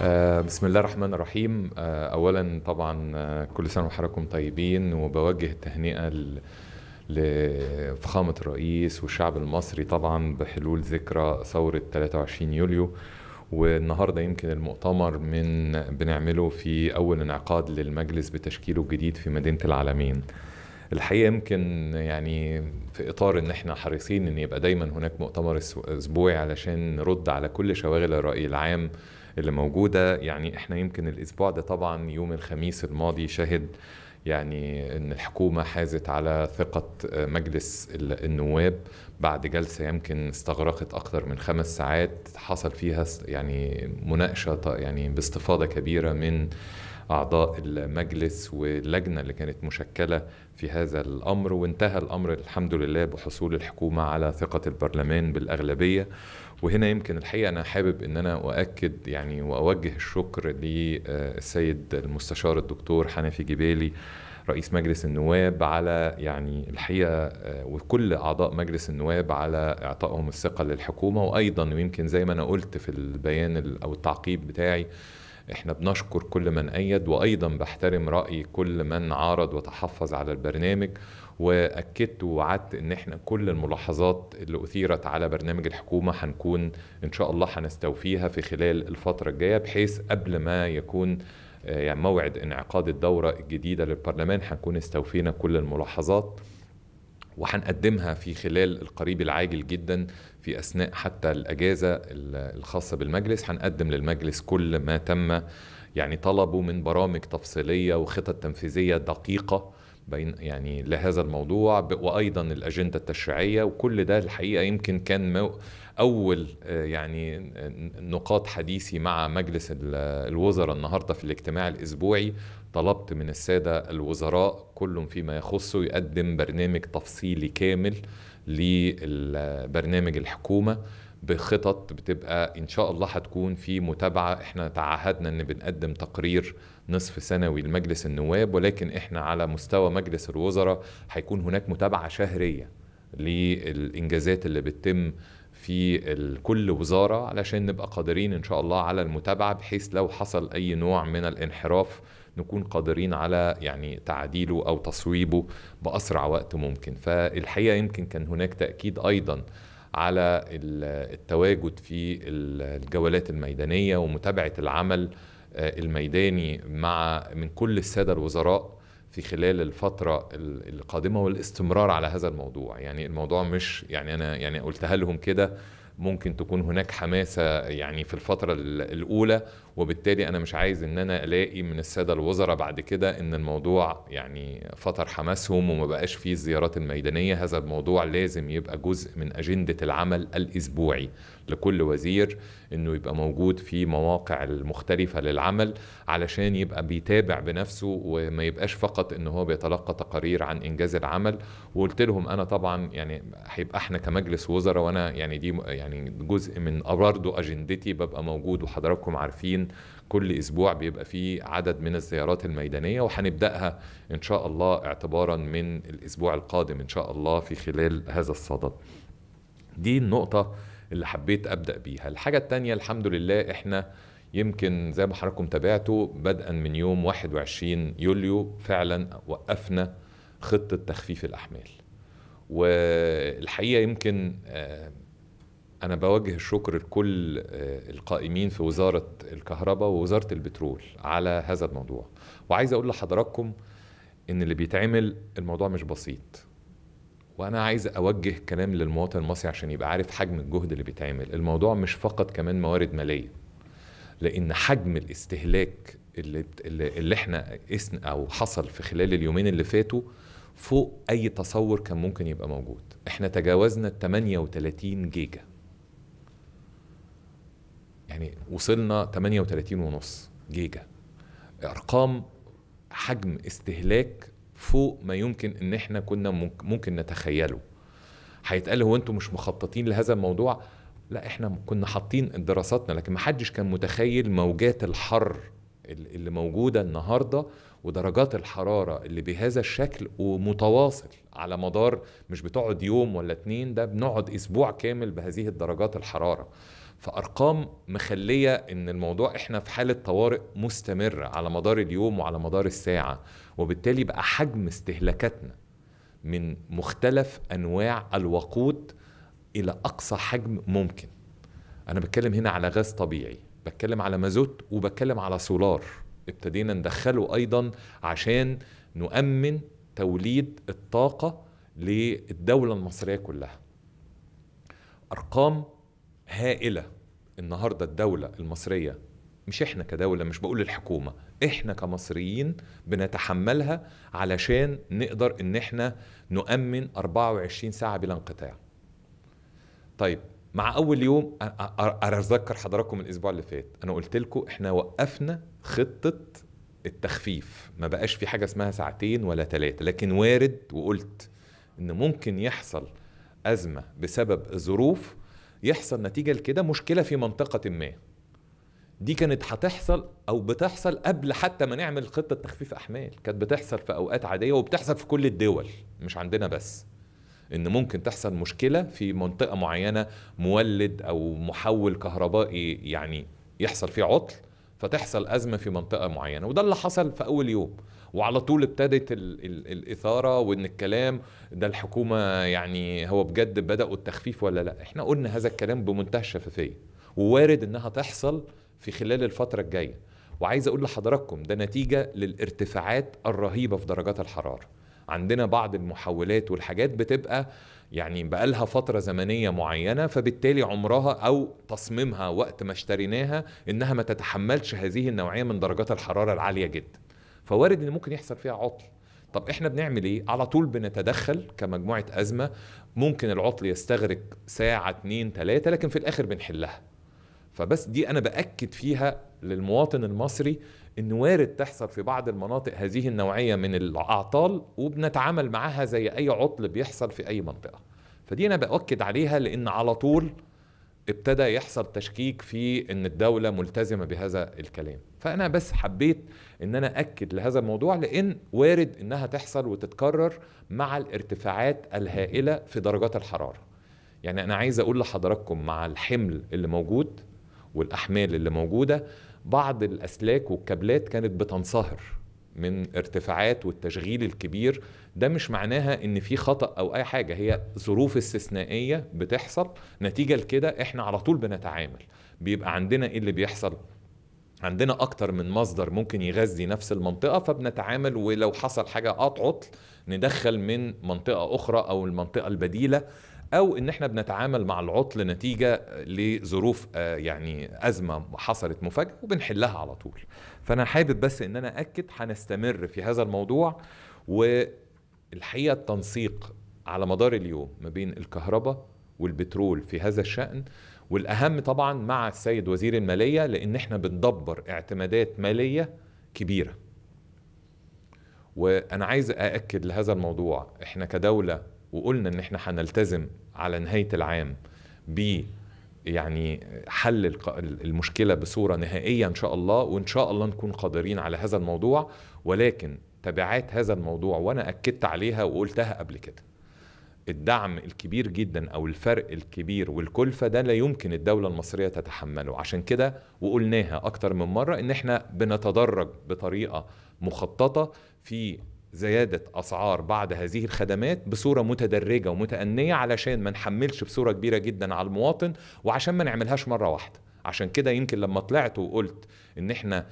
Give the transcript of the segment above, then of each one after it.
آه، بسم الله الرحمن الرحيم. آه، اولا طبعا آه، كل سنة وحضراتكم طيبين وبوجه التهنئة لفخامة الرئيس والشعب المصري طبعا بحلول ذكرى ثورة 23 يوليو. والنهاردة يمكن المؤتمر من بنعمله في أول انعقاد للمجلس بتشكيله الجديد في مدينة العالمين الحقيقة يمكن يعني في إطار إن إحنا حريصين إن يبقى دايما هناك مؤتمر أسبوعي علشان نرد على كل شواغل الرأي العام اللي موجودة. يعني إحنا يمكن الأسبوع ده طبعا يوم الخميس الماضي شهد يعني إن الحكومة حازت على ثقة مجلس ال- النواب بعد جلسة يمكن استغرقت أكثر من خمس ساعات. حصل فيها يعني مناقشة يعني باستفاضة كبيرة من أعضاء المجلس واللجنة اللي كانت مشكلة في هذا الأمر وانتهى الأمر الحمد لله بحصول الحكومة على ثقة البرلمان بالأغلبية. وهنا يمكن الحقيقة أنا حابب إن أنا أؤكد يعني وأوجه الشكر للسيد المستشار الدكتور حنفي جبالي رئيس مجلس النواب على يعني الحقيقة وكل أعضاء مجلس النواب على إعطائهم الثقة للحكومة. وأيضا ويمكن زي ما أنا قلت في البيان ال- أو التعقيب بتاعي إحنا بنشكر كل من أيد وأيضا بحترم رأي كل من عارض وتحفظ على البرنامج وأكدت ووعدت إن إحنا كل الملاحظات اللي أثيرت على برنامج الحكومة هنكون إن شاء الله هنستوفيها في خلال الفترة الجاية بحيث قبل ما يكون آه، يعني موعد انعقاد الدورة الجديدة للبرلمان هنكون استوفينا كل الملاحظات. وهنقدمها في خلال القريب العاجل جدا في أثناء حتى الأجازة ال- الخاصة بالمجلس. هنقدم للمجلس كل ما تم يعني طلبه من برامج تفصيلية وخطط تنفيذية دقيقة بين يعني لهذا الموضوع وأيضا الأجندة التشريعية. وكل ده الحقيقة يمكن كان أول آه، يعني نقاط حديثي مع مجلس ال- الوزراء النهارده في الاجتماع الأسبوعي. طلبت من السادة الوزراء كل فيما يخصه يقدم برنامج تفصيلي كامل لبرنامج الحكومة بخطط بتبقى إن شاء الله هتكون في متابعة. إحنا تعهدنا إن بنقدم تقرير نصف سنوي لمجلس النواب ولكن إحنا على مستوى مجلس الوزراء هيكون هناك متابعة شهرية للإنجازات اللي بتتم في كل وزارة علشان نبقى قادرين إن شاء الله على المتابعة بحيث لو حصل أي نوع من الانحراف نكون قادرين على يعني تعديله أو تصويبه بأسرع وقت ممكن. فالحقيقة يمكن كان هناك تأكيد أيضا على ال- التواجد في ال- الجولات الميدانية ومتابعة العمل آه، الميداني مع من كل السادة الوزراء في خلال الفترة ال- القادمة والاستمرار على هذا الموضوع. يعني الموضوع مش يعني أنا يعني قلتها لهم كده ممكن تكون هناك حماسة يعني في الفترة ال- الأولى وبالتالي أنا مش عايز إن أنا ألاقي من السادة الوزراء بعد كده إن الموضوع يعني فطر حماسهم وما بقاش فيه الزيارات الميدانية. هذا الموضوع لازم يبقى جزء من أجندة العمل الأسبوعي لكل وزير إنه يبقى موجود في مواقع المختلفة للعمل علشان يبقى بيتابع بنفسه وما يبقاش فقط إن هو بيتلقى تقارير عن إنجاز العمل. وقلت لهم أنا طبعا يعني هيبقى إحنا كمجلس وزراء وأنا يعني دي يعني جزء من برضه أجندتي ببقى موجود وحضراتكم عارفين كل أسبوع بيبقى فيه عدد من الزيارات الميدانية وهنبدأها إن شاء الله اعتبارا من الأسبوع القادم إن شاء الله في خلال هذا الصدد. دي النقطة اللي حبيت أبدأ بيها، الحاجة الثانية الحمد لله إحنا يمكن زي ما حضراتكم تابعتوا بدءا من يوم 21 يوليو فعلا وقفنا خطة تخفيف الأحمال. والحقيقة يمكن آه، أنا بوجه الشكر لكل آه، القائمين في وزارة الكهرباء ووزارة البترول على هذا الموضوع. وعايز أقول لحضراتكم إن اللي بيتعمل الموضوع مش بسيط. وأنا عايز أوجه كلام للمواطن المصري عشان يبقى عارف حجم الجهد اللي بيتعمل. الموضوع مش فقط كمان موارد مالية لأن حجم الاستهلاك اللي, اللي إحنا أو حصل في خلال اليومين اللي فاتوا فوق أي تصور كان ممكن يبقى موجود. إحنا تجاوزنا 38 جيجا. يعني وصلنا 38 ونص جيجا. أرقام حجم استهلاك فوق ما يمكن إن إحنا كنا ممك- ممكن نتخيله. هيتقال هو أنتم مش مخططين لهذا الموضوع؟ لا إحنا كنا حاطين دراساتنا لكن ما حدش كان متخيل موجات الحر ال- اللي موجودة النهارده ودرجات الحرارة اللي بهذا الشكل ومتواصل على مدار مش بتقعد يوم ولا اتنين ده بنقعد أسبوع كامل بهذه الدرجات الحرارة. فأرقام مخلية إن الموضوع إحنا في حالة طوارئ مستمرة على مدار اليوم وعلى مدار الساعة وبالتالي بقى حجم استهلاكاتنا من مختلف أنواع الوقود إلى أقصى حجم ممكن. أنا بتكلم هنا على غاز طبيعي بتكلم على مازوت وبتكلم على سولار. ابتدينا ندخله أيضا عشان نؤمن توليد الطاقة للدولة المصرية كلها. أرقام هائلة. النهارده الدولة المصرية مش إحنا كدولة مش بقول الحكومة إحنا كمصريين بنتحملها علشان نقدر إن إحنا نؤمن 24 ساعة بلا انقطاع. طيب مع أول يوم أتذكر حضراتكم الأسبوع اللي فات أنا قلت لكم إحنا وقفنا خطة التخفيف. ما بقاش في حاجة اسمها ساعتين ولا ثلاثة لكن وارد وقلت إن ممكن يحصل أزمة بسبب الظروف يحصل نتيجة لكده مشكلة في منطقة ما. دي كانت هتحصل أو بتحصل قبل حتى ما نعمل خطة تخفيف أحمال. كانت بتحصل في أوقات عادية وبتحصل في كل الدول مش عندنا بس. إن ممكن تحصل مشكلة في منطقة معينة مولد أو محول كهربائي يعني يحصل فيه عطل فتحصل أزمة في منطقة معينة. وده اللي حصل في أول يوم. وعلى طول ابتدت ال ال الإثارة وإن الكلام ده الحكومة يعني هو بجد بدأوا التخفيف ولا لأ؟ إحنا قلنا هذا الكلام بمنتهى الشفافية ووارد إنها تحصل في خلال الفترة الجاية. وعايز أقول لحضراتكم ده نتيجة للارتفاعات الرهيبة في درجات الحرارة. عندنا بعض المحولات والحاجات بتبقى يعني بقالها فترة زمنية معينة فبالتالي عمرها أو تصميمها وقت ما اشتريناها إنها ما تتحملش هذه النوعية من درجات الحرارة العالية جدا. فوارد إن ممكن يحصل فيها عطل. طب إحنا بنعمل إيه؟ على طول بنتدخل كمجموعة أزمة. ممكن العطل يستغرق ساعة اتنين تلاتة لكن في الآخر بنحلها. فبس دي أنا بأكد فيها للمواطن المصري إن وارد تحصل في بعض المناطق هذه النوعية من الأعطال وبنتعامل معاها زي أي عطل بيحصل في أي منطقة. فدي أنا بأكد عليها لأن على طول ابتدى يحصل تشكيك في إن الدولة ملتزمة بهذا الكلام. فأنا بس حبيت إن أنا أكد لهذا الموضوع لأن وارد إنها تحصل وتتكرر مع الارتفاعات الهائلة في درجات الحرارة. يعني أنا عايز أقول لحضراتكم مع الحمل اللي موجود والأحمال اللي موجودة بعض الأسلاك والكابلات كانت بتنصهر. من ارتفاعات والتشغيل الكبير ده مش معناها إن في خطأ أو أي حاجة. هي ظروف استثنائية بتحصل نتيجة لكده إحنا على طول بنتعامل. بيبقى عندنا إيه اللي بيحصل؟ عندنا أكتر من مصدر ممكن يغذي نفس المنطقة فبنتعامل ولو حصل حاجة عطل ندخل من منطقة أخرى أو المنطقة البديلة أو إن إحنا بنتعامل مع العطل نتيجة لظروف يعني أزمة حصلت مفاجأة وبنحلها على طول. فأنا حابب بس إن أنا اكد هنستمر في هذا الموضوع والحقيقة التنسيق على مدار اليوم ما بين الكهرباء والبترول في هذا الشأن والأهم طبعا مع السيد وزير المالية لأن إحنا بندبر اعتمادات مالية كبيرة. وأنا عايز أأكد لهذا الموضوع إحنا كدولة وقلنا إن إحنا هنلتزم على نهاية العام ب يعني حل المشكلة بصورة نهائية إن شاء الله وإن شاء الله نكون قادرين على هذا الموضوع. ولكن تبعات هذا الموضوع وأنا أكدت عليها وقلتها قبل كده. الدعم الكبير جدا أو الفرق الكبير والكلفة ده لا يمكن الدولة المصرية تتحمله. عشان كده وقلناها أكتر من مرة إن إحنا بنتدرج بطريقة مخططة في زيادة أسعار بعض هذه الخدمات بصورة متدرجة ومتأنية علشان ما نحملش بصورة كبيرة جدا على المواطن وعشان ما نعملهاش مرة واحدة. عشان كده يمكن لما طلعت وقلت إن إحنا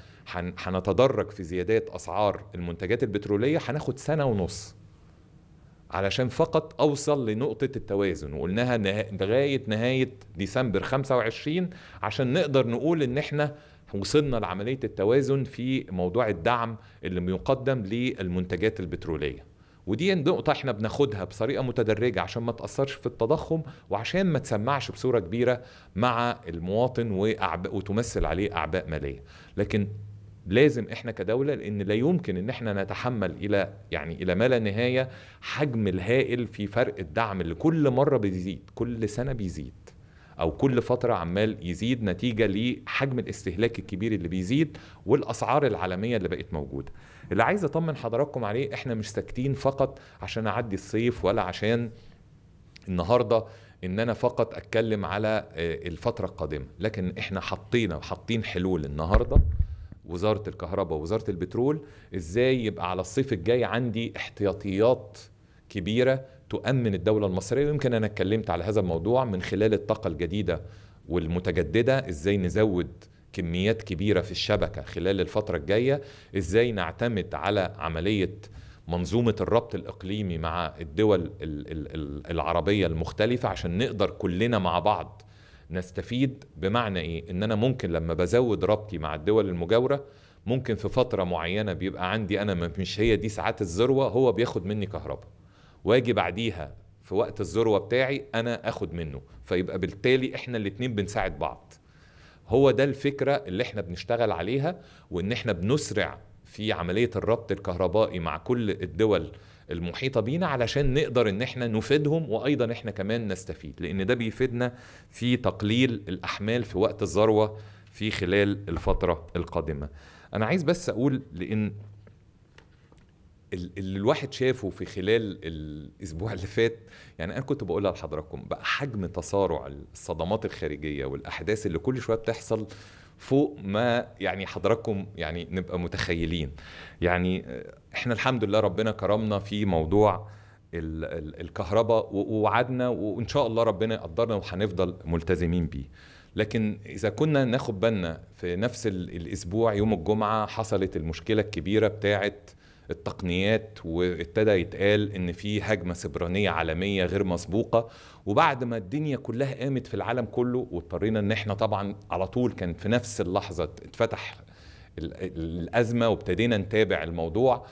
هنتدرج في زيادات أسعار المنتجات البترولية هناخد سنة ونص علشان فقط أوصل لنقطة التوازن. وقلناها لغاية نهاية ديسمبر 25 عشان نقدر نقول إن إحنا وصلنا لعملية التوازن في موضوع الدعم اللي بيقدم للمنتجات البترولية. ودي نقطة إحنا بناخدها بطريقة متدرجة عشان ما تأثرش في التضخم وعشان ما تسمعش بصورة كبيرة مع المواطن وأعباء وتمثل عليه أعباء مالية. لكن لازم إحنا كدولة لأن لا يمكن إن إحنا نتحمل إلى يعني إلى ما لا نهاية حجم الهائل في فرق الدعم اللي كل مرة بيزيد كل سنة بيزيد. أو كل فترة عمال يزيد نتيجة لحجم الاستهلاك الكبير اللي بيزيد والأسعار العالمية اللي بقت موجودة. اللي عايز أطمن حضراتكم عليه إحنا مش ساكتين فقط عشان أعدي الصيف ولا عشان النهارده إن أنا فقط أتكلم على آه، الفترة القادمة لكن إحنا حطينا حاطين حلول النهارده. وزارة الكهرباء ووزارة البترول إزاي يبقى على الصيف الجاي عندي احتياطيات كبيرة تؤمن الدولة المصرية. ويمكن أنا اتكلمت على هذا الموضوع من خلال الطاقة الجديدة والمتجددة. إزاي نزود كميات كبيرة في الشبكة خلال الفترة الجاية؟ إزاي نعتمد على عملية منظومة الربط الإقليمي مع الدول ال- ال- ال- العربية المختلفة عشان نقدر كلنا مع بعض نستفيد؟ بمعنى إيه؟ إن أنا ممكن لما بزود ربطي مع الدول المجاورة ممكن في فترة معينة بيبقى عندي أنا مش هي دي ساعات الذروة هو بياخد مني كهرباء. واجي بعديها في وقت الذروة بتاعي أنا آخد منه. فيبقى بالتالي إحنا الاتنين بنساعد بعض. هو ده الفكرة اللي إحنا بنشتغل عليها وإن إحنا بنسرع في عملية الربط الكهربائي مع كل الدول المحيطة بينا علشان نقدر إن إحنا نفيدهم وأيضا إحنا كمان نستفيد. لأن ده بيفيدنا في تقليل الأحمال في وقت الذروة في خلال الفترة القادمة. أنا عايز بس أقول لأن اللي الواحد شافه في خلال الأسبوع اللي فات يعني أنا كنت بقولها لحضراتكم بقى حجم تسارع الصدمات الخارجية والأحداث اللي كل شوية بتحصل فوق ما يعني حضراتكم يعني نبقى متخيلين. يعني إحنا الحمد لله ربنا كرمنا في موضوع ال- ال- الكهرباء ووعدنا وإن شاء الله ربنا يقدرنا وهنفضل ملتزمين بيه. لكن إذا كنا ناخد بالنا في نفس ال- الأسبوع يوم الجمعة حصلت المشكلة الكبيرة بتاعت التقنيات وابتدى يتقال إن في هجمة سبرانيه عالمية غير مسبوقة وبعد ما الدنيا كلها قامت في العالم كله واضطرينا إن إحنا طبعا على طول كان في نفس اللحظة اتفتح ال- ال- الأزمة وابتدينا نتابع الموضوع.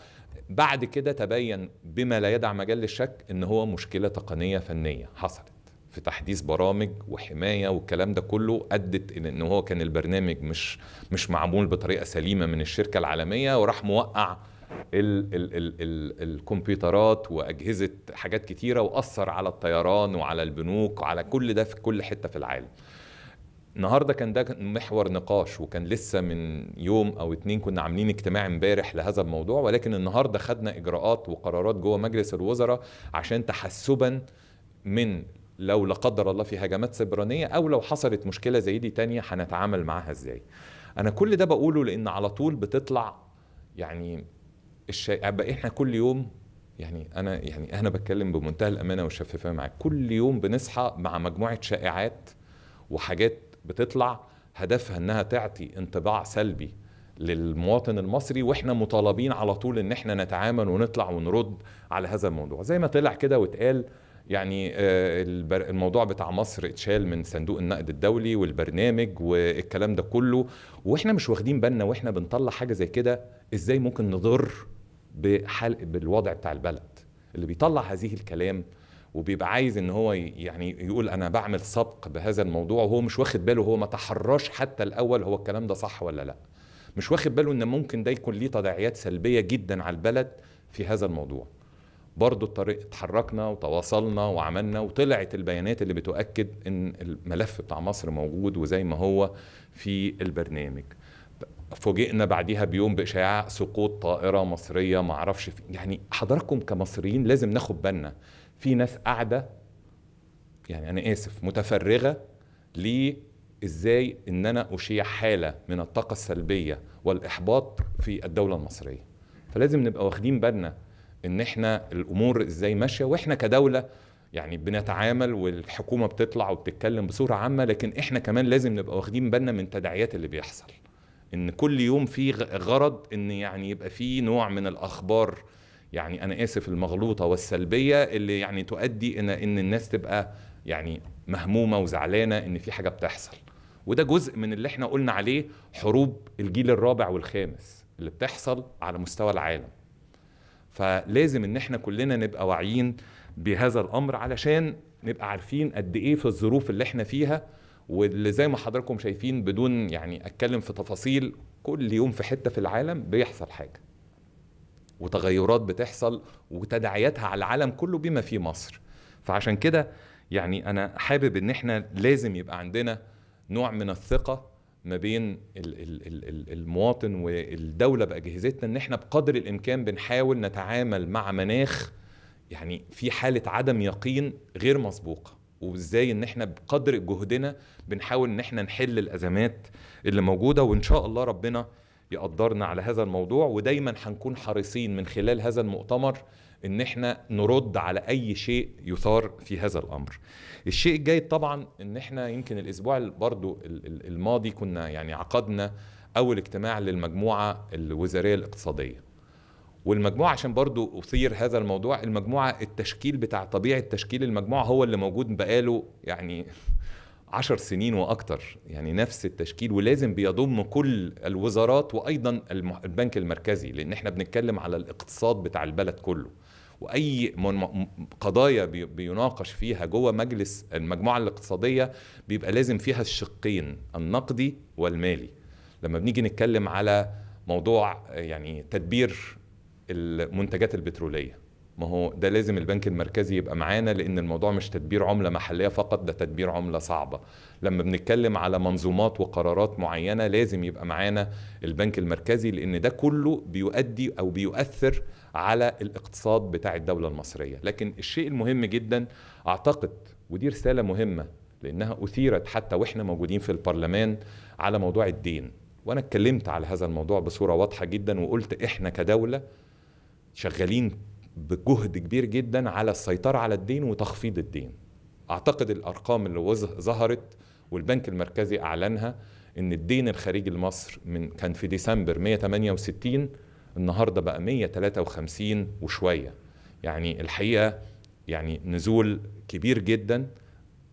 بعد كده تبين بما لا يدع مجال للشك إن هو مشكلة تقنية فنية حصلت في تحديث برامج وحماية والكلام ده كله أدت إلى إن هو كان البرنامج مش مش معمول بطريقة سليمة من الشركة العالمية وراح موقع ال ال ال ال الكمبيوترات وأجهزة حاجات كتيرة وأثر على الطيران وعلى البنوك وعلى كل ده في كل حتة في العالم. النهارده كان ده محور نقاش وكان لسه من يوم أو اتنين كنا عاملين اجتماع امبارح لهذا الموضوع ولكن النهارده خدنا إجراءات وقرارات جوه مجلس الوزراء عشان تحسبا من لو لا قدر الله في هجمات سبرانيه أو لو حصلت مشكلة زي دي تانية هنتعامل معاها إزاي. أنا كل ده بقوله لأن على طول بتطلع يعني الشيء بقى إحنا كل يوم يعني أنا يعني أنا بتكلم بمنتهى الأمانة والشفافية معاك. كل يوم بنصحى مع مجموعة شائعات وحاجات بتطلع هدفها إنها تعطي انطباع سلبي للمواطن المصري وإحنا مطالبين على طول إن إحنا نتعامل ونطلع ونرد على هذا الموضوع. زي ما طلع كده واتقال يعني آه، الموضوع بتاع مصر اتشال من صندوق النقد الدولي والبرنامج والكلام ده كله وإحنا مش واخدين بالنا وإحنا بنطلع حاجة زي كده إزاي ممكن نضر بحال بالوضع بتاع البلد. اللي بيطلع هذه الكلام وبيبقى عايز إن هو يعني يقول أنا بعمل سبق بهذا الموضوع وهو مش واخد باله هو ما تحراش حتى الأول هو الكلام ده صح ولا لأ. مش واخد باله إن ممكن ده يكون ليه تداعيات سلبية جدا على البلد في هذا الموضوع. برضو الطريق اتحركنا وتواصلنا وعملنا وطلعت البيانات اللي بتؤكد إن الملف بتاع مصر موجود وزي ما هو في البرنامج. فوجئنا بعديها بيوم باشاعه سقوط طائرة مصرية ما في- يعني حضراتكم كمصريين لازم ناخد بالنا. في ناس قاعدة يعني أنا آسف متفرغة ليه إزاي إن أنا أشيع حالة من الطاقة السلبية والإحباط في الدولة المصرية. فلازم نبقى واخدين بالنا إن إحنا الأمور إزاي ماشية وإحنا كدولة يعني بنتعامل والحكومة بتطلع وبتتكلم بصورة عامة لكن إحنا كمان لازم نبقى واخدين بالنا من تداعيات اللي بيحصل. إن كل يوم في غرض إن يعني يبقى في نوع من الأخبار يعني أنا آسف المغلوطة والسلبية اللي يعني تؤدي ان إن الناس تبقى يعني مهمومة وزعلانة إن في حاجة بتحصل. وده جزء من اللي إحنا قلنا عليه حروب الجيل الرابع والخامس اللي بتحصل على مستوى العالم. فلازم إن إحنا كلنا نبقى واعيين بهذا الأمر علشان نبقى عارفين قد إيه في الظروف اللي إحنا فيها واللي زي ما حضراتكم شايفين بدون يعني أتكلم في تفاصيل كل يوم في حتة في العالم بيحصل حاجة. وتغيرات بتحصل وتداعياتها على العالم كله بما فيه مصر. فعشان كده يعني أنا حابب إن إحنا لازم يبقى عندنا نوع من الثقة ما بين ال- ال- ال- ال- المواطن والدولة بأجهزتنا إن إحنا بقدر الإمكان بنحاول نتعامل مع مناخ يعني في حالة عدم يقين غير مسبوقة. وازاي ان إحنا بقدر جهدنا بنحاول ان إحنا نحل الازمات اللي موجودة وان شاء الله ربنا يقدرنا على هذا الموضوع. ودايما هنكون حريصين من خلال هذا المؤتمر ان إحنا نرد على اي شيء يثار في هذا الامر. الشيء الجيد طبعا ان إحنا يمكن الأسبوع برضو الماضي كنا يعني عقدنا أول اجتماع للمجموعة الوزارية الاقتصادية. والمجموعة عشان برضو أثير هذا الموضوع المجموعة التشكيل بتاع طبيعة تشكيل المجموعة هو اللي موجود بقاله يعني عشر سنين وأكتر يعني نفس التشكيل ولازم بيضم كل الوزارات وأيضا البنك المركزي لأن إحنا بنتكلم على الاقتصاد بتاع البلد كله. وأي قضايا بيناقش فيها جوه مجلس المجموعة الاقتصادية بيبقى لازم فيها الشقين النقدي والمالي. لما بنيجي نتكلم على موضوع يعني تدبير المنتجات البترولية. ما هو ده لازم البنك المركزي يبقى معانا لأن الموضوع مش تدبير عملة محلية فقط ده تدبير عملة صعبة. لما بنتكلم على منظومات وقرارات معينة لازم يبقى معانا البنك المركزي لأن ده كله بيؤدي أو بيؤثر على الاقتصاد بتاع الدولة المصرية. لكن الشيء المهم جدا أعتقد ودي رسالة مهمة لأنها أثيرت حتى وإحنا موجودين في البرلمان على موضوع الدين. وأنا اتكلمت على هذا الموضوع بصورة واضحة جدا وقلت إحنا كدولة شغالين بجهد كبير جدا على السيطرة على الدين وتخفيض الدين. أعتقد الأرقام اللي ظهرت والبنك المركزي أعلنها إن الدين الخارجي لمصر من كان في ديسمبر 168 النهارده بقى 153 وشوية. يعني الحقيقة يعني نزول كبير جدا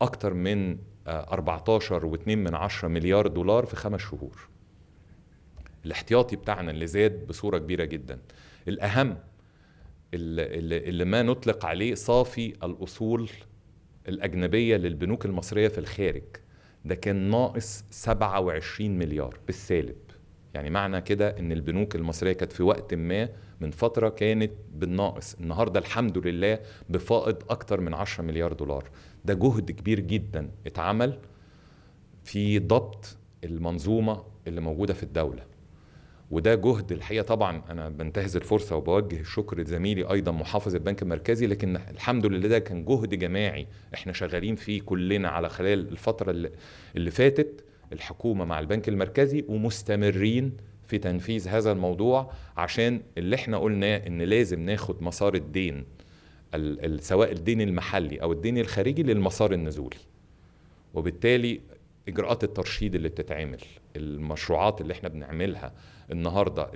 أكتر من 14 و2 من 10 مليار دولار في خمس شهور. الاحتياطي بتاعنا اللي زاد بصورة كبيرة جدا. الأهم اللي, ما نطلق عليه صافي الأصول الأجنبية للبنوك المصرية في الخارج. ده كان ناقص 27 مليار بالسالب. يعني معنى كده إن البنوك المصرية كانت في وقت ما من فترة كانت بالناقص النهاردة الحمد لله بفائض أكتر من 10 مليار دولار. ده جهد كبير جدا اتعمل في ضبط المنظومة اللي موجودة في الدولة. وده جهد الحقيقة. طبعا أنا بنتهز الفرصة وبوجه الشكر لزميلي أيضا محافظ البنك المركزي لكن الحمد لله ده كان جهد جماعي إحنا شغالين فيه كلنا على خلال الفترة اللي, اللي فاتت. الحكومة مع البنك المركزي ومستمرين في تنفيذ هذا الموضوع عشان اللي إحنا قلناه إن لازم ناخد مسار الدين سواء الدين المحلي أو الدين الخارجي للمسار النزولي. وبالتالي إجراءات الترشيد اللي بتتعمل المشروعات اللي إحنا بنعملها النهارده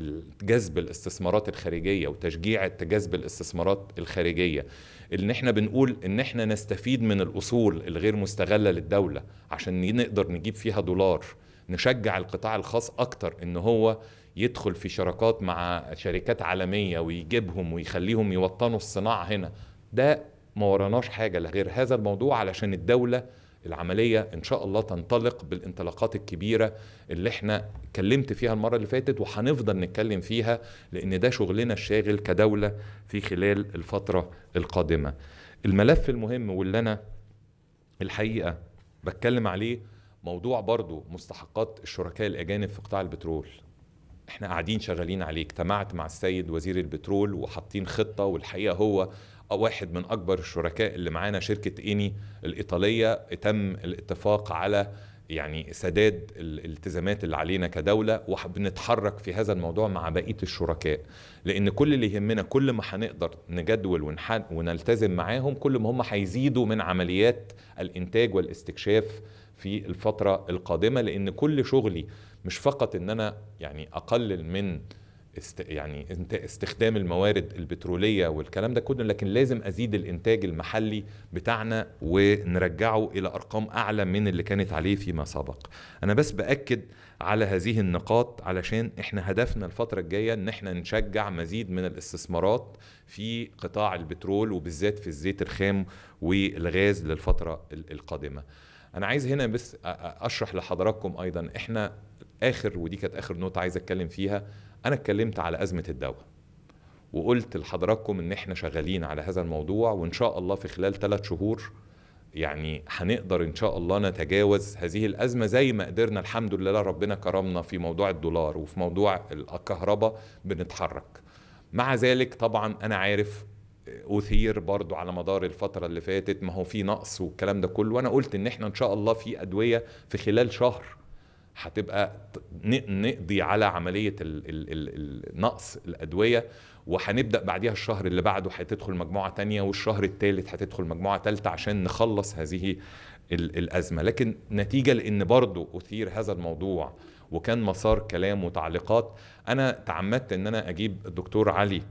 جذب الاستثمارات الخارجية وتشجيع جذب الاستثمارات الخارجية إن إحنا بنقول إن إحنا نستفيد من الأصول الغير مستغلة للدولة عشان نقدر نجيب فيها دولار نشجع القطاع الخاص أكتر إن هو يدخل في شراكات مع شركات عالمية ويجيبهم ويخليهم يوطنوا الصناعة هنا. ده ما وراناش حاجة لغير هذا الموضوع علشان الدولة العملية إن شاء الله تنطلق بالانطلاقات الكبيرة اللي إحنا اتكلمت فيها المرة اللي فاتت وهنفضل نتكلم فيها لأن ده شغلنا الشاغل كدولة في خلال الفترة القادمة. الملف المهم واللي أنا الحقيقة بتكلم عليه موضوع برضو مستحقات الشركاء الأجانب في قطاع البترول. إحنا قاعدين شغالين عليه اجتمعت مع السيد وزير البترول وحاطين خطة والحقيقة هو واحد من أكبر الشركاء اللي معانا شركة إيني الإيطالية. تم الاتفاق على يعني سداد الالتزامات اللي علينا كدولة وبنتحرك في هذا الموضوع مع بقية الشركاء. لأن كل اللي يهمنا كل ما هنقدر نجدول ونلتزم معاهم كل ما هم هيزيدوا من عمليات الإنتاج والاستكشاف في الفترة القادمة. لأن كل شغلي مش فقط إن أنا يعني أقلل من است يعني استخدام الموارد البترولية والكلام ده كله لكن لازم أزيد الإنتاج المحلي بتاعنا ونرجعه إلى أرقام أعلى من اللي كانت عليه فيما سبق. أنا بس بأكد على هذه النقاط علشان إحنا هدفنا الفترة الجاية إن إحنا نشجع مزيد من الاستثمارات في قطاع البترول وبالذات في الزيت الخام والغاز للفترة القادمة. أنا عايز هنا بس أشرح لحضراتكم أيضا إحنا آخر ودي كانت آخر نقطة عايز أتكلم فيها. أنا اتكلمت على أزمة الدواء وقلت لحضراتكم إن إحنا شغالين على هذا الموضوع وإن شاء الله في خلال ثلاث شهور يعني هنقدر إن شاء الله نتجاوز هذه الأزمة زي ما قدرنا الحمد لله ربنا كرمنا في موضوع الدولار وفي موضوع الكهرباء بنتحرك. مع ذلك طبعا أنا عارف أثير برضو على مدار الفترة اللي فاتت ما هو في نقص والكلام ده كله وأنا قلت إن إحنا إن شاء الله في أدوية في خلال شهر هتبقى نقضي على عملية النقص الأدوية وهنبدأ بعديها الشهر اللي بعده هتدخل مجموعة تانية والشهر الثالث هتدخل مجموعة ثالثه عشان نخلص هذه الأزمة. لكن نتيجة لأن برضو أثير هذا الموضوع وكان مسار كلام وتعليقات أنا تعمدت إن أنا أجيب الدكتور علي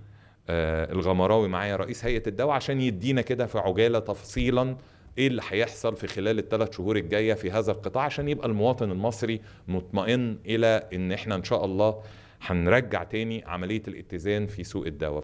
الغمراوي معايا رئيس هيئة الدواء عشان يدينا كده في عجالة تفصيلا إيه اللي هيحصل في خلال الثلاث شهور الجاية في هذا القطاع عشان يبقى المواطن المصري مطمئن إلى إن إحنا إن شاء الله هنرجع تاني عملية الاتزان في سوق الدواء.